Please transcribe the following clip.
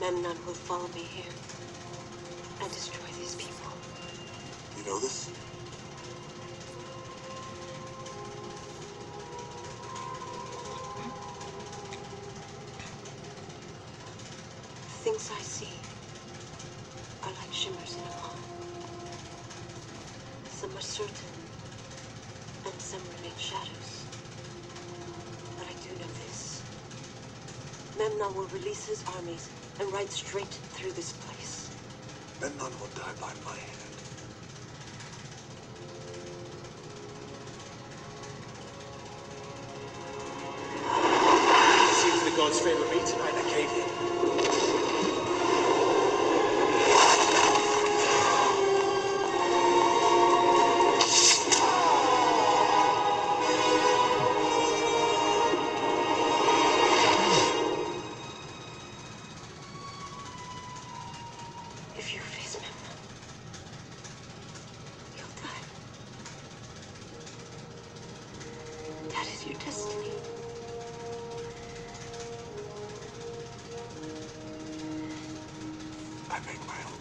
Memnon will follow me here and destroy these people. You know this? Things I see are like shimmers in a pond. Some are certain, and some remain shadows. Memnon will release his armies and ride straight through this place. Memnon will die by my hand. Seems the gods favor me tonight, If you face Memnon, you'll die. That is your destiny. I make my own